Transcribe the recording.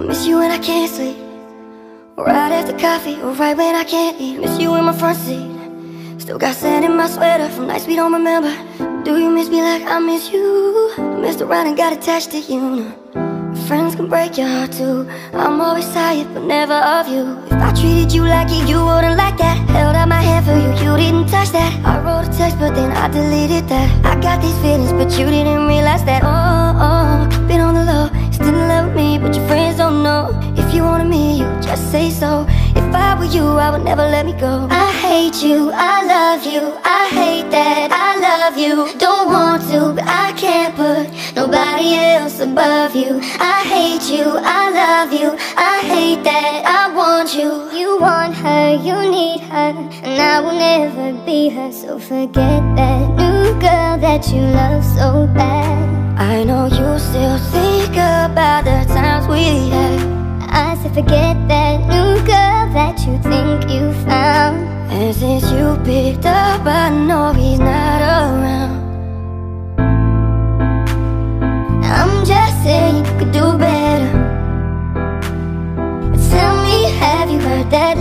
I miss you when I can't sleep. Right after coffee Or right when I can't eat. Miss you in my front seat. Still got sand in my sweater From nights we don't remember. Do you miss me like I miss you? I messed around and got attached to you. Now. Friends can break your heart too. I'm always tired but never of you. If I treated you like it, you wouldn't like that. Held out my hand for you, you didn't touch that. I wrote a text but then I deleted that. I got these feelings but you didn't realize say so. If I were you, I would never let me go. I hate you, I love you I hate that I love you. Don't want to, but I can't put nobody else above you. I hate you, I love you I hate that I want you. You want her, you need her And I will never be her. So forget that new girl that you love so bad. I know you still forget that new girl that you think you found. And since you picked up, I know he's not around. I'm just saying you could do better. Tell me, have you heard that